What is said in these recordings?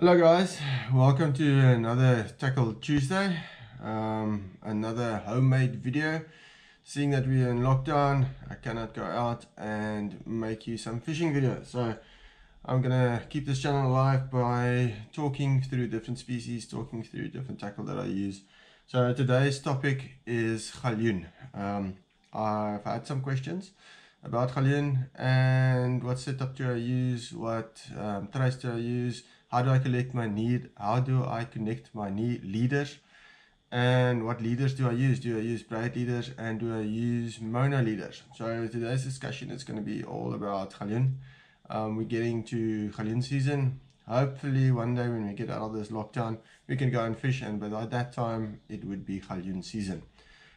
Hello guys, welcome to another Tackle Tuesday, um, another homemade video. Seeing that we're in lockdown, I cannot go out and make you some fishing videos. So I'm gonna keep this channel alive by talking through different species, talking through different tackle that I use. So today's topic is Galjoen. Um, I've had some questions about Galjoen and what setup do I use, what um, trace do I use, how do I collect my need, how do I connect my need leaders, and what leaders do I use? Do I use braid leaders and do I use mono leaders? So today's discussion is going to be all about Galjoen. Um, we're getting to Galjoen season. Hopefully one day when we get out of this lockdown, we can go and fish and by that time it would be Galjoen season.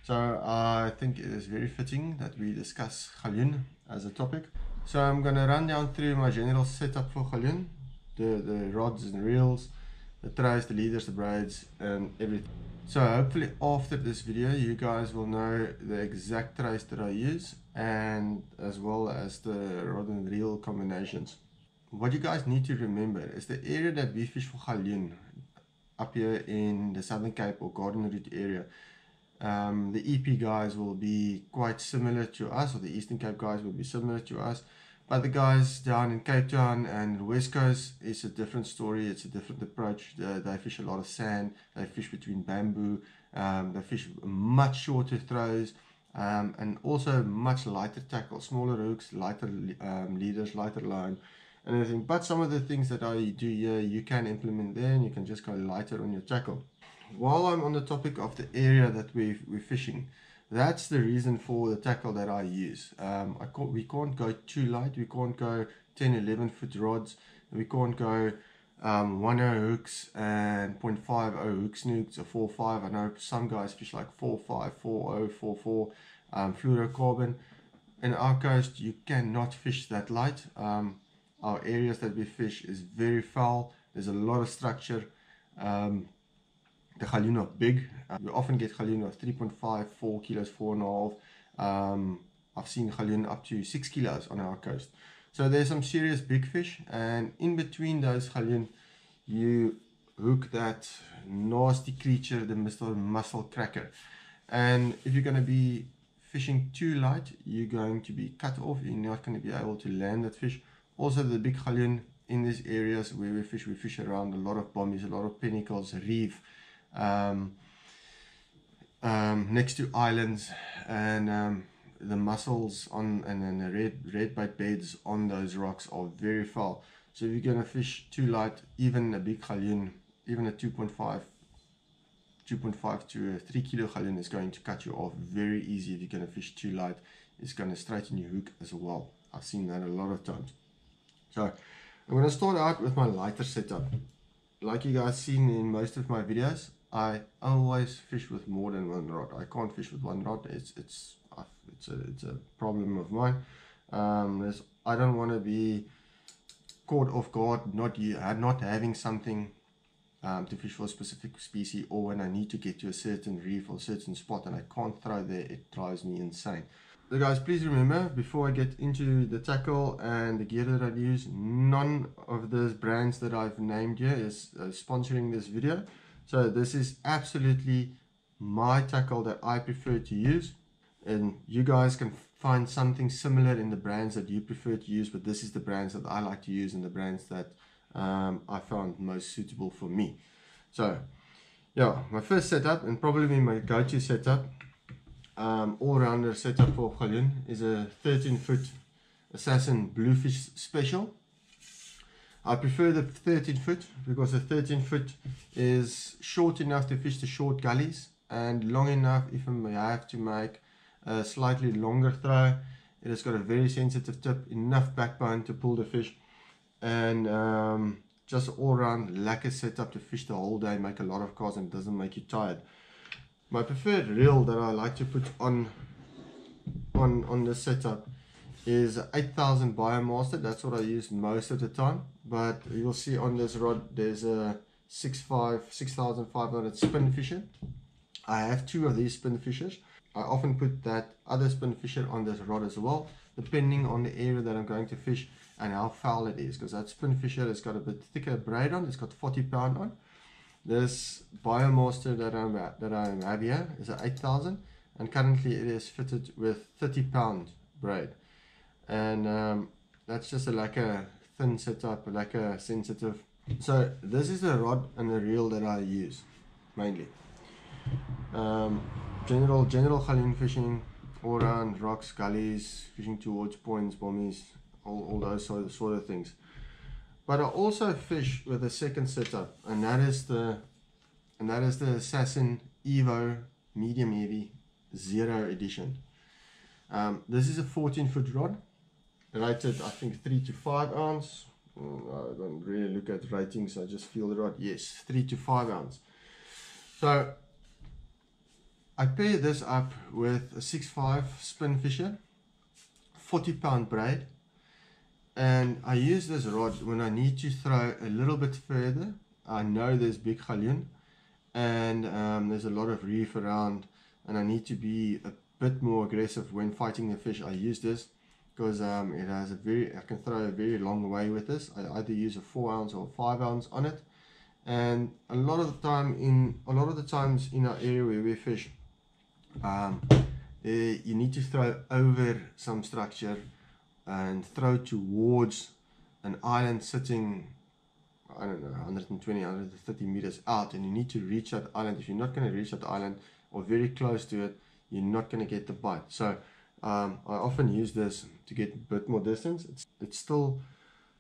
So I think it is very fitting that we discuss Galjoen as a topic. So I'm going to run down through my general setup for Galjoen, the, the rods and reels, the trays, the leaders, the braids and everything. So hopefully after this video you guys will know the exact trays that I use and as well as the rod and reel combinations. What you guys need to remember is the area that we fish for Galjoen up here in the Southern Cape or Garden Route area um, the EP guys will be quite similar to us, or the Eastern Cape guys will be similar to us. The guys down in Cape Town and West Coast it's a different story. It's a different approach. They, they fish a lot of sand. They fish between bamboo. Um, they fish much shorter throws. Um, and also much lighter tackle, smaller hooks, lighter um, leaders, lighter line, and everything. But some of the things that I do here, you can implement there, and you can just go lighter on your tackle while I'm on the topic of the area that we we're fishing, that's the reason for the tackle that I use. Um, I can't, we can't go too light. We can't go 10, 11 foot rods. We can't go um, 1 hooks and 0.50 hook snoots or 4.5. I know some guys fish like 4.5, 4.0, 4.4 um, fluorocarbon. In our coast, you cannot fish that light. Um, our areas that we fish is very foul. There's a lot of structure. Um, the are big. Uh, we often get of 3.5, 4 kilos, 4.5. Um, I've seen galjoen up to 6 kilos on our coast. So there's some serious big fish and in between those galjoen you hook that nasty creature, the Mr. Mussel Cracker. And if you're going to be fishing too light, you're going to be cut off. You're not going to be able to land that fish. Also the big galjoen in these areas where we fish, we fish around a lot of bombies, a lot of pinnacles, reef, um, um, next to islands and um, the mussels on and then the red red bait beds on those rocks are very foul so if you're going to fish too light even a big galjoen even a 2.5 2.5 to a 3 kilo galjoen is going to cut you off very easy. If you're going to fish too light it's going to straighten your hook as well. I've seen that a lot of times. So I'm going to start out with my lighter setup. Like you guys seen in most of my videos I always fish with more than one rod. I can't fish with one rod. It's it's it's a it's a problem of mine. Um, I don't want to be caught off guard, not you, not having something um, to fish for a specific species, or when I need to get to a certain reef or certain spot and I can't throw there, it drives me insane. So guys, please remember, before I get into the tackle and the gear that I use, none of those brands that I've named here is uh, sponsoring this video. So this is absolutely my tackle that I prefer to use. And you guys can find something similar in the brands that you prefer to use, but this is the brands that I like to use and the brands that um, I found most suitable for me. So yeah, my first setup and probably my go-to setup, um, all-rounder setup for Galjoen is a 13 foot Assassin Bluefish Special. I prefer the 13 foot because the 13 foot is short enough to fish the short gullies and long enough if I have to make a slightly longer throw. It has got a very sensitive tip, enough backbone to pull the fish and um, just all around lekker setup to fish the whole day, make a lot of casts and doesn't make you tired. My preferred reel that I like to put on on on the setup is 8000 Biomaster. That's what I use most of the time. But you'll see on this rod, there's a 65, 6500 Spinfisher. I have two of these Spinfishers. I often put that other Spinfisher on this rod as well, depending on the area that I'm going to fish and how foul it is because that Spinfisher has got a bit thicker braid on. It's got 40 pound on. This Biomaster that I'm that I have here is a 8000 and currently it is fitted with 30 pound braid and um, that's just a, like a thin setup like a sensitive so this is the rod and the reel that I use mainly. Um, general general Galjoen fishing all around rocks gullies fishing towards points bommies all, all those sort of, sort of things. But I also fish with a second setup and that is the and that is the Assassin Evo medium heavy zero edition. Um, this is a 14 foot rod rated I think 3 to 5 ounce. Mm, I don't really look at ratings I just feel the rod. Yes 3 to 5 ounce. So I pair this up with a 6.5 Spinfisher 40 pound braid. And I use this rod when I need to throw a little bit further. I know there's big galjoen and um, there's a lot of reef around and I need to be a bit more aggressive when fighting the fish. I use this because um, it has a very I can throw a very long way with this. I either use a 4 ounce or 5 ounce on it. And a lot of the time in a lot of the times in our area where we fish um, you need to throw over some structure and throw towards an island sitting I don't know 120 130 meters out. And you need to reach that island. If you're not going to reach that island or very close to it you're not going to get the bite. So um, I often use this to get a bit more distance. It's, it's still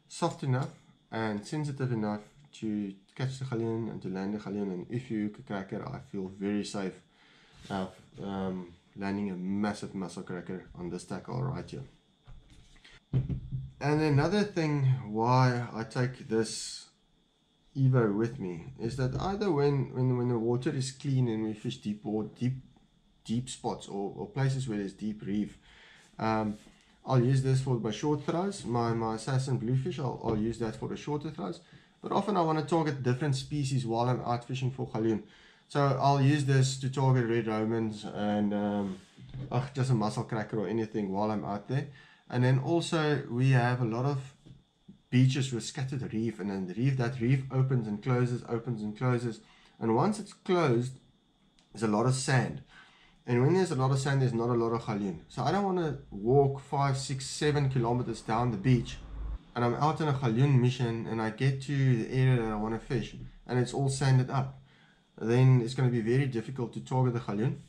soft enough and sensitive enough to catch the galjoen and to land the galjoen and if you hook a cracker I feel very safe. Of um, landing a massive mussel cracker on this tackle right here. And another thing why I take this Evo with me is that either when, when, when the water is clean and we fish deep or deep deep spots or, or places where there's deep reef, um, I'll use this for my short throws, my, my assassin bluefish, I'll, I'll use that for the shorter throws. But often I want to target different species while I'm out fishing for galjoen. So I'll use this to target red Romans and um, ugh, just a mussel cracker or anything while I'm out there. And then also we have a lot of beaches with scattered reef and then the reef, that reef opens and closes, opens and closes. And once it's closed, there's a lot of sand. And when there's a lot of sand, there's not a lot of galjoen. So I don't want to walk five, six, seven kilometers down the beach and I'm out on a galjoen mission and I get to the area that I want to fish and it's all sanded up. Then it's going to be very difficult to target the galjoen.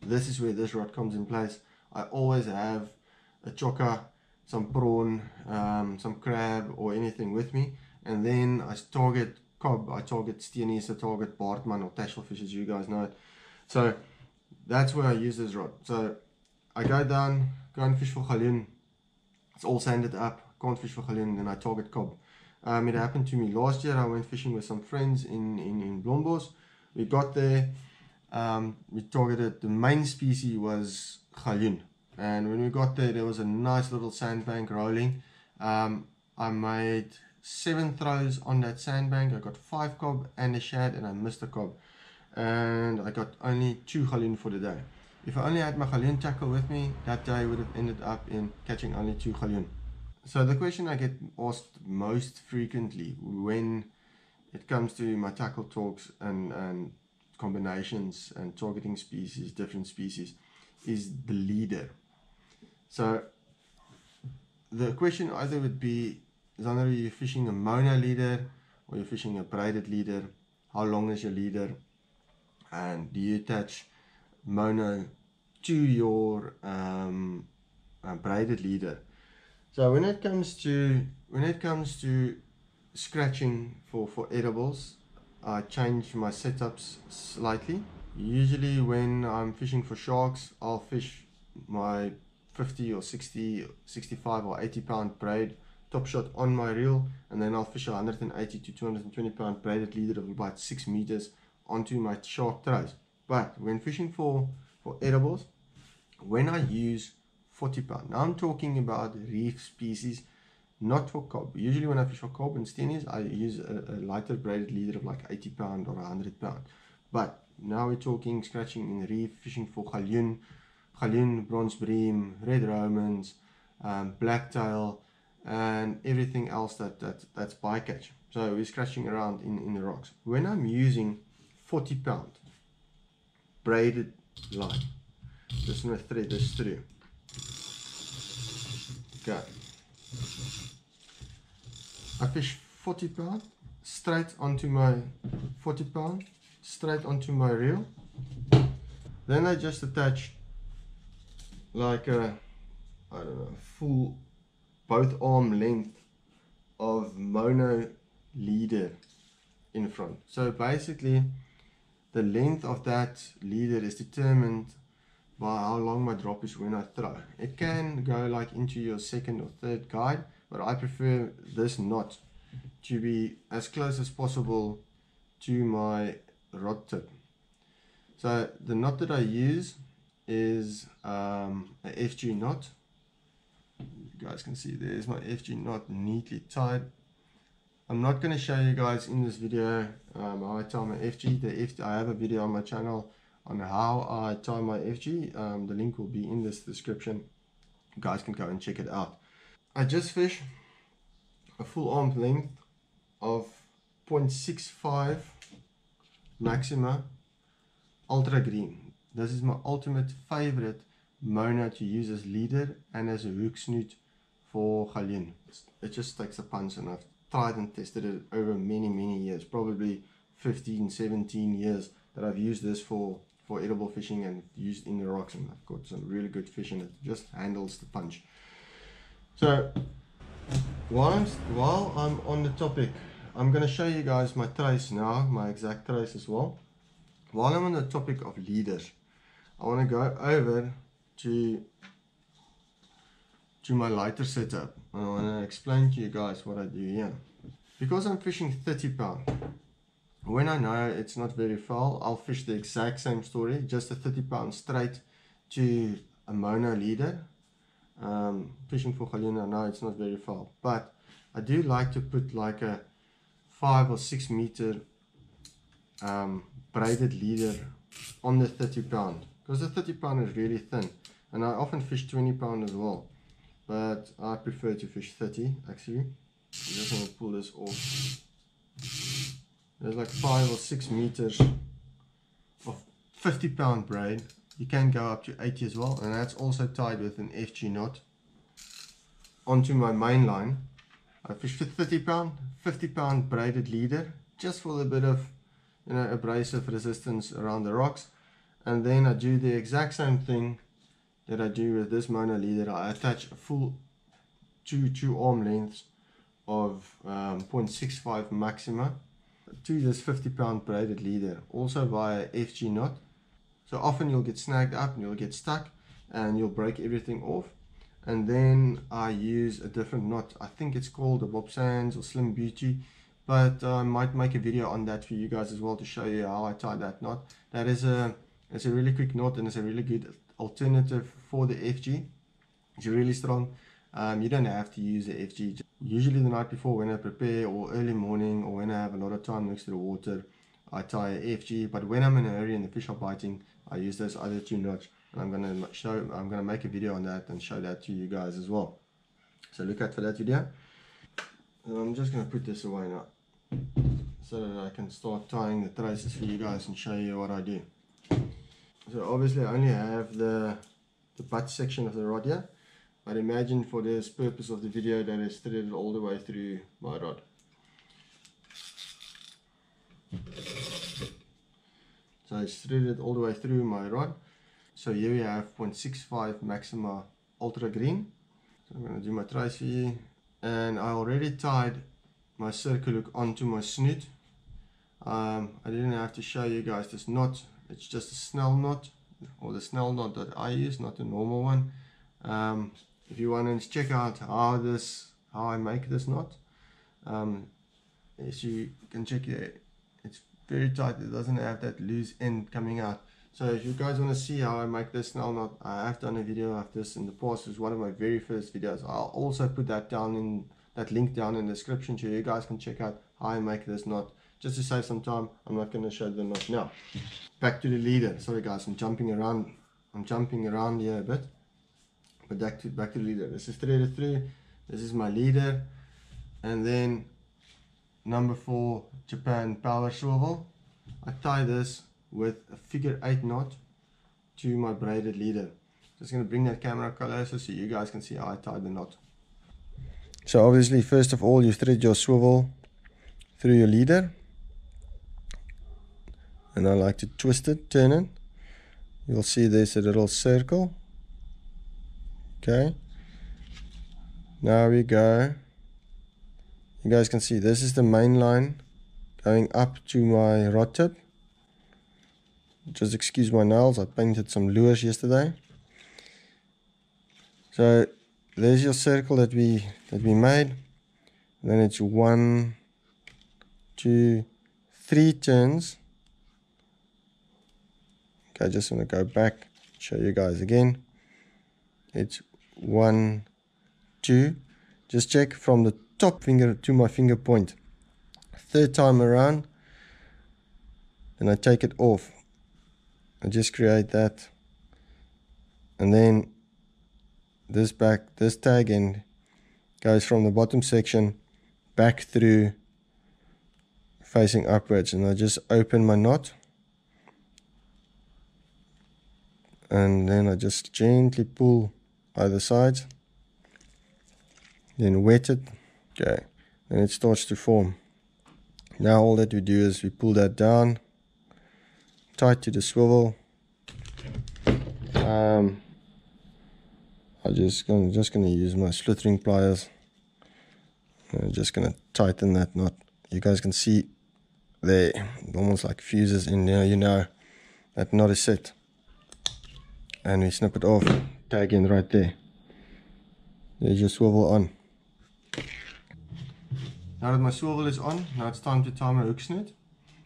This is where this rod comes in place. I always have a chokka, some prawn, um, some crab or anything with me. And then I target cob, I target steenies, I target Baardman or tasselfish as you guys know it. So that's where I use this rod. So I go down, go and fish for galjoen. It's all sanded up, can't fish for galjoen, then I target cob. Um, it happened to me last year. I went fishing with some friends in, in, in Blombos. We got there, um, we targeted, the main species was galjoen and when we got there there was a nice little sandbank rolling um, I made seven throws on that sandbank I got five cob and a shad and I missed a cob and I got only two galjoen for the day if I only had my galjoen tackle with me that day would have ended up in catching only two galjoen so the question I get asked most frequently when it comes to my tackle talks and, and combinations and targeting species different species is the leader so the question either would be, Xander, are you fishing a mono leader or you're fishing a braided leader? How long is your leader? And you attach mono to your um, uh, braided leader? So when it comes to when it comes to scratching for, for edibles, I change my setups slightly. Usually when I'm fishing for sharks, I'll fish my 50 or 60 65 or 80 pound braid top shot on my reel and then I'll fish a 180 to 220 pound braided leader of about 6 meters onto my shark throws but when fishing for for edibles when I use 40 pound now I'm talking about reef species not for cob usually when I fish for cob and steenies I use a, a lighter braided leader of like 80 pound or 100 pound but now we're talking scratching in the reef fishing for galjoen galjoen, bronze bream, red romans, um, blacktail, and everything else that, that that's bycatch. So we're scratching around in, in the rocks. When I'm using 40 pound braided line, just gonna thread this through. Okay. I fish 40 pound straight onto my 40 pound, straight onto my reel. Then I just attach like a, I don't know, full both arm length of mono leader in front. So basically the length of that leader is determined by how long my drop is when I throw. It can go like into your second or third guide, but I prefer this knot to be as close as possible to my rod tip. So the knot that I use is um, a FG knot. You guys can see there's my FG knot neatly tied. I'm not going to show you guys in this video um, how I tie my FG. The FG. I have a video on my channel on how I tie my FG. Um, the link will be in this description. You guys can go and check it out. I just fish a full arm length of 0.65 Maxima Ultra Green. This is my ultimate favorite mono to use as leader and as a hook snoot for Galjoen. It just takes a punch I've tried and tested it over many many years, probably 15, 17 years that I've used this for for edible fishing and used in the rocks and I've got some really good fish in it. just handles the punch. So while I'm, while I'm on the topic I'm going to show you guys my trace now, my exact trace as well. While I'm on the topic of leaders, I want to go over to to my lighter setup and I want to explain to you guys what I do here. Because I'm fishing 30 pound, when I know it's not very foul, I'll fish the exact same story, just a 30 pound straight to a mono leader. Um, fishing for Galjoen, I know it's not very foul, but I do like to put like a five or six meter um, braided leader on the 30 pound because the 30 pound is really thin and I often fish 20 pound as well but I prefer to fish 30 actually. I'm just going to pull this off. There's like five or six meters of 50 pound braid. You can go up to 80 as well and that's also tied with an FG knot onto my main line. I fish for 30 pound, 50 pound braided leader, just for a bit of, you know, abrasive resistance around the rocks. And then I do the exact same thing that I do with this mono leader. I attach a full two, two arm lengths of um, 0.65 Maxima to this 50 pound braided leader, also via FG knot. So often you'll get snagged up and you'll get stuck and you'll break everything off and then I use a different knot I think it's called a Bob Sands or Slim Beauty but I might make a video on that for you guys as well to show you how I tie that knot that is a it's a really quick knot and it's a really good alternative for the FG it's really strong. Um, you don't have to use the FG usually the night before when I prepare or early morning or when I have a lot of time next to the water I tie a FG but when I'm in a hurry and the fish are biting I use those other two knots and I'm gonna show I'm gonna make a video on that and show that to you guys as well. So look out for that video. And I'm just gonna put this away now so that I can start tying the traces for you guys and show you what I do so obviously I only have the the butt section of the rod here but imagine for this purpose of the video that is threaded all the way through my rod so I threaded all the way through my rod so here we have 0.65 Maxima Ultra Green. So I'm going to do my trace And I already tied my circle hook onto my snoot. Um, I didn't have to show you guys this knot. It's just a snell knot or the snell knot that I use, not the normal one. Um, if you want to check out how this, how I make this knot, um, as you can check it, it's very tight. It doesn't have that loose end coming out. So if you guys want to see how I make this now, not I have done a video of this in the past. It's one of my very first videos. I'll also put that down in that link down in the description so you guys can check out how I make this knot. Just to save some time, I'm not going to show the knot now. Back to the leader. Sorry guys, I'm jumping around. I'm jumping around here a bit. But back to back to the leader. This is threaded through. this is my leader and then number four Japan power swivel I tie this with a figure eight knot to my braided leader just going to bring that camera closer so you guys can see how I tie the knot so obviously first of all you thread your swivel through your leader and I like to twist it turn it. You'll see there's a little circle. Okay. Now we go. You guys can see this is the main line going up to my rod tip. Just excuse my nails. I painted some lures yesterday. So there's your circle that we that we made. Then it's one two three turns okay I just want to go back show you guys again. It's one two. Just check from the top finger to my finger point. Third time around and I take it off. I just create that. And then this back this tag end goes from the bottom section back through facing upwards. And I just open my knot and then I just gently pull either sides then wet it okay and it starts to form. Now all that we do is we pull that down tight to the swivel. Um, I'm just gonna just gonna use my slithering pliers. I'm just gonna tighten that knot. You guys can see there almost like fuses in there you know that knot is set and we snip it off. Tag in right there. There's your swivel on. Now that my swivel is on now it's time to tie my hook snoot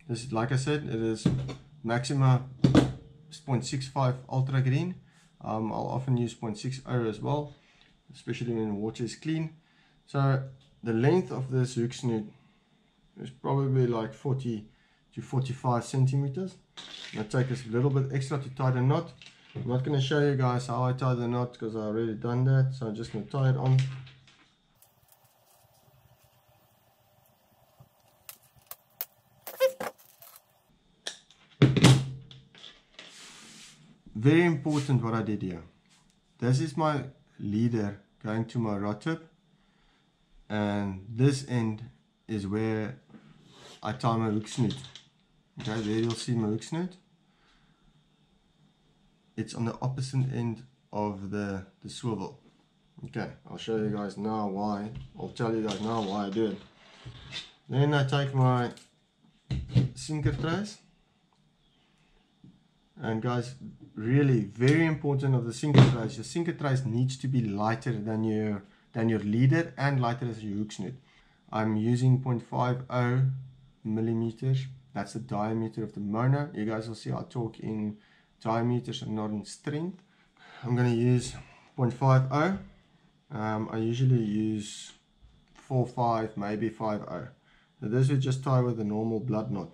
this is like I said it is Maxima 0.65 ultra green. Um, I'll often use 0.60 as well especially when the water is clean. So the length of this hook snoot is probably like 40 to 45 centimeters. I take this a little bit extra to tie the knot I'm not going to show you guys how I tie the knot because I already done that so I'm just going to tie it on. Very important what I did here. This is my leader going to my rod tip and this end is where I tie my hook snoot. Okay there you'll see my hook snoot it's on the opposite end of the, the swivel. Okay, I'll show you guys now why. I'll tell you guys now why I do it. Then I take my sinker trace. And guys, really very important of the sinker trace. Your sinker trace needs to be lighter than your than your leader and lighter as your hook snoot. I'm using 0.50 millimeters. That's the diameter of the mono. You guys will see I talk in diameters and not in strength. I'm going to use 0.50. Um, I usually use 4.5, maybe 5.0. So this we just tie with a normal blood knot.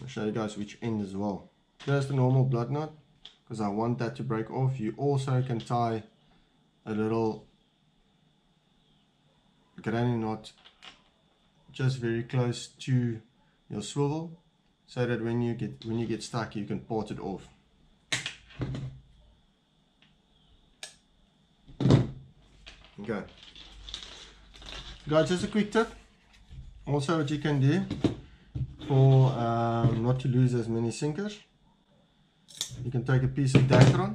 I'll show you guys which end as well. There's the normal blood knot because I want that to break off. You also can tie a little granny knot just very close to your swivel so that when you get when you get stuck you can port it off. Okay. Guys just a quick tip. Also what you can do for um, not to lose as many sinkers you can take a piece of Dacron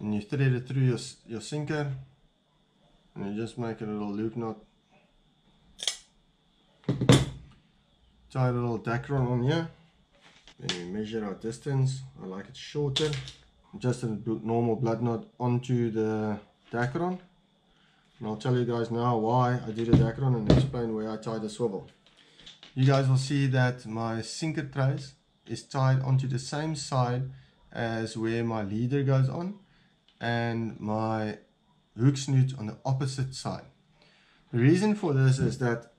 and you thread it through your, your sinker and you just make a little loop knot tie a little Dacron on here. We measure our distance. I like it shorter. Just a normal blood knot onto the Dacron and I'll tell you guys now why I did a Dacron and explain where I tie the swivel. You guys will see that my sinker trace is tied onto the same side as where my leader goes on and my hook snoot on the opposite side. The reason for this is that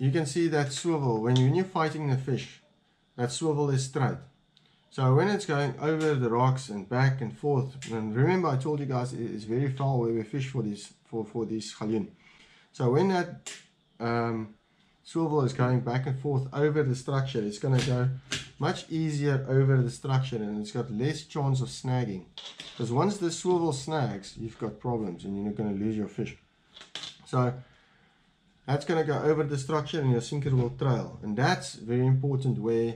you can see that swivel when, you, when you're fighting the fish that swivel is straight So when it's going over the rocks and back and forth, and remember I told you guys it's very far where we fish for this for, for this galjoen. So when that um, swivel is going back and forth over the structure, it's going to go much easier over the structure and it's got less chance of snagging. Because once the swivel snags, you've got problems and you're not going to lose your fish. So that's going to go over the structure and your sinker will trail. And that's very important where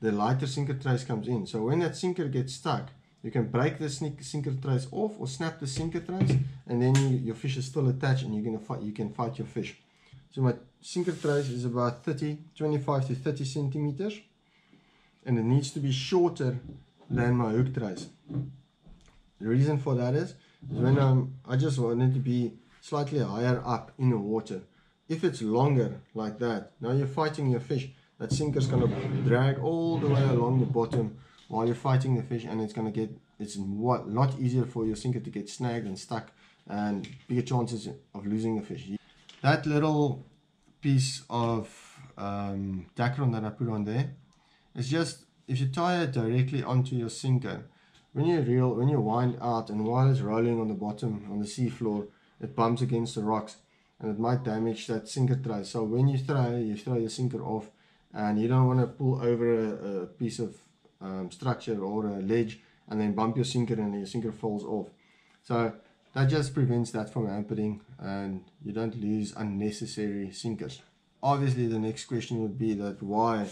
the lighter sinker trace comes in. So when that sinker gets stuck, you can break the sinker trace off or snap the sinker trace and then you, your fish is still attached and you're gonna fight, you can fight your fish. So my sinker trace is about 30, 25 to 30 centimeters and it needs to be shorter than my hook trace. The reason for that is, is when I'm, I just want it to be slightly higher up in the water. If it's longer like that, now you're fighting your fish that sinker's going to drag all the way along the bottom while you're fighting the fish and it's going to get it's a lot easier for your sinker to get snagged and stuck and bigger chances of losing the fish. That little piece of um, Dacron that I put on there is just if you tie it directly onto your sinker when you reel when you wind out and while it's rolling on the bottom on the sea floor it bumps against the rocks and it might damage that sinker trace so when you throw you throw your sinker off and you don't want to pull over a, a piece of um, structure or a ledge and then bump your sinker and your sinker falls off. So that just prevents that from happening and you don't lose unnecessary sinkers. Obviously the next question would be that why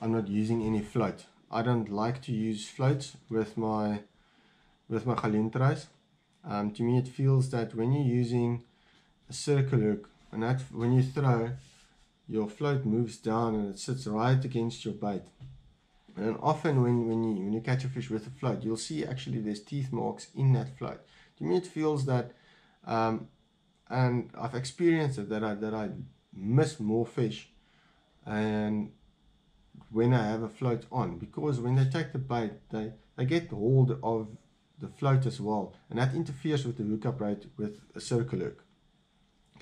I'm not using any float. I don't like to use floats with my with my galjoen trace. Um, to me it feels that when you're using a circle hook and that when you throw your float moves down and it sits right against your bait. And often when, when, you, when you catch a fish with a float, you'll see actually there's teeth marks in that float. To me it feels that, um, and I've experienced it, that I, that I miss more fish and when I have a float on because when they take the bait, they, they get hold of the float as well and that interferes with the hookup rate with a circle hook.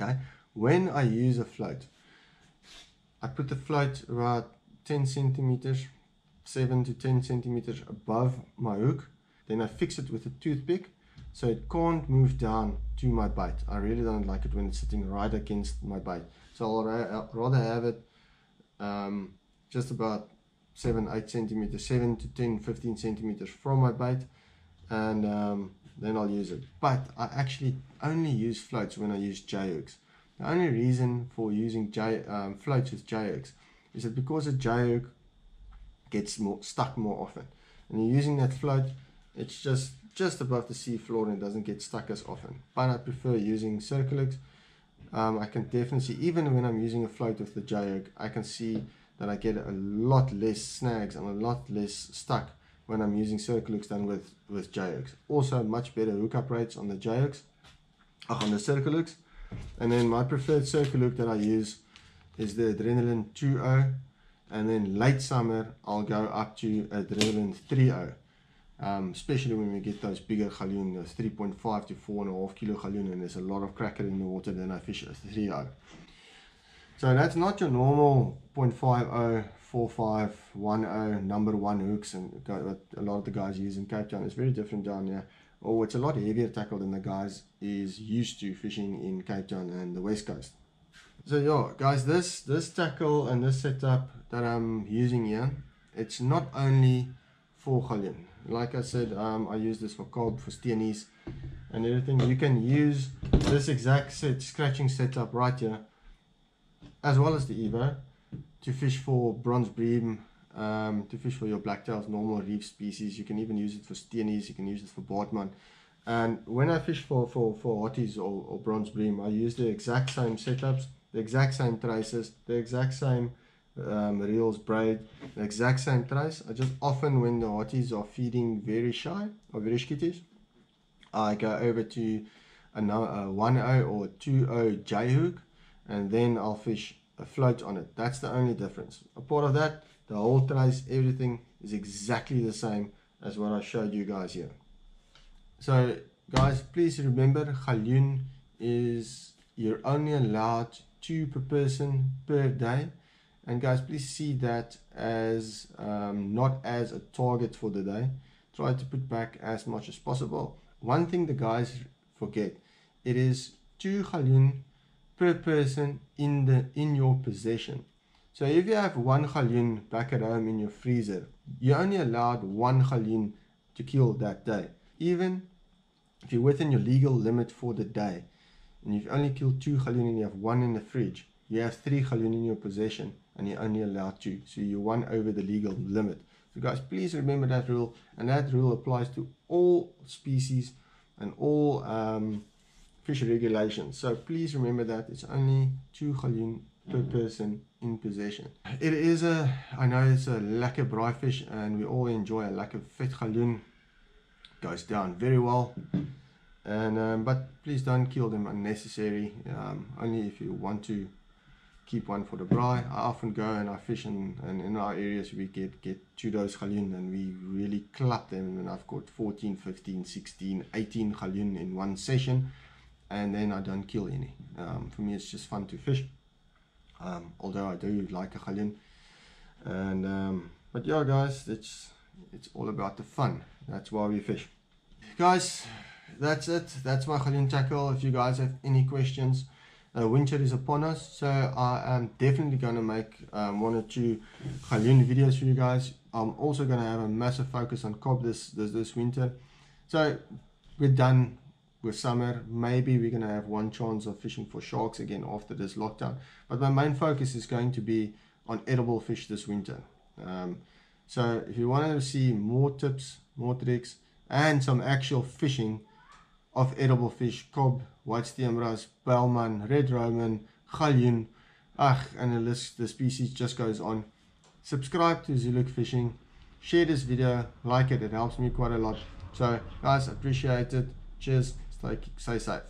Okay, when I use a float, I put the float about 10 centimeters, 7 to 10 centimeters above my hook. Then I fix it with a toothpick so it can't move down to my bait. I really don't like it when it's sitting right against my bait. So I'll, ra rather have it um, just about 7, 8 centimeters, 7 to 10, 15 centimeters from my bait and um, then I'll use it. But I actually only use floats when I use J. The only reason for using J, um, floats with J-hooks is that because a J-hook gets more stuck more often. And you're using that float, it's just just above the sea floor and it doesn't get stuck as often. But I prefer using circle. Um, I can definitely see, even when I'm using a float with the J-hook, I can see that I get a lot less snags and a lot less stuck when I'm using circle hooks than with, with J-hooks. Also much better hookup rates on the J-hooks, on the circle hooks. And then my preferred circle hook that I use is the Adrenaline 2.0 and then late summer I'll go up to Adrenaline 3.0 um, especially when we get those bigger galjoen, those 3.5 to 4.5 kilo galjoen and there's a lot of cracker in the water then I fish a 3.0 so that's not your normal 0.50 4510 number one hooks and what a lot of the guys use in Cape Town it's very different down here oh, it's a lot heavier tackle than the guys is used to fishing in Cape Town and the West Coast. So yeah, guys, this this tackle and this setup that I'm using here, it's not only for galjoen. Like I said, um, I use this for cold, for steenies, and everything. You can use this exact set scratching setup right here, as well as the Evo, to fish for bronze bream, um, to fish for your blacktails, normal reef species. You can even use it for steenies, you can use it for baardman. And when I fish for, for, for hotties or, or bronze bream, I use the exact same setups, the exact same traces, the exact same um, reels, braid, the exact same trace. I just often when the hotties are feeding very shy or very skittish, I go over to a, a 1.0 or 2.0 J hook and then I'll fish a float on it. That's the only difference. A part of that, the whole trace, everything is exactly the same as what I showed you guys here. So guys, please remember galjoen is you're only allowed two per person per day and guys please see that as um, not as a target for the day try to put back as much as possible one thing the guys forget it is two galjoen per person in the in your possession so if you have one galjoen back at home in your freezer you're only allowed one galjoen to kill that day even if you're within your legal limit for the day and you've only killed two galjoen and you have one in the fridge you have three galjoen in your possession and you're only allowed two. So you're one over the legal limit. So guys, please remember that rule. And that rule applies to all species and all um, fish regulations. So please remember that it's only two galjoen per person in possession. It is a, I know it's a lekker braai fish and we all enjoy a lekker vet galjoen. Goes down very well. And um, But please don't kill them unnecessary. Um, only if you want to keep one for the braai. I often go and I fish in, and in our areas we get, get two dose galjoen and we really clap them and I've caught 14, 15, 16, 18 galjoen in one session and then I don't kill any. Um, for me it's just fun to fish. Um, although I do like a galjoen. And um, but yeah guys, it's it's all about the fun. That's why we fish. Guys, that's it. That's my galjoen tackle. If you guys have any questions, uh, winter is upon us so I am definitely going to make um, one or two galjoen videos for you guys I'm also going to have a massive focus on cob this, this this winter so we're done with summer maybe we're going to have one chance of fishing for sharks again after this lockdown but my main focus is going to be on edible fish this winter um, so if you want to see more tips more tricks and some actual fishing of edible fish, cob, white steenbras, bellman, red roman, galjoen, ach, and the list, the species just goes on. Subscribe to Zoo Look Fishing, share this video, like it, it helps me quite a lot. So guys, appreciate it. Cheers, stay, safe.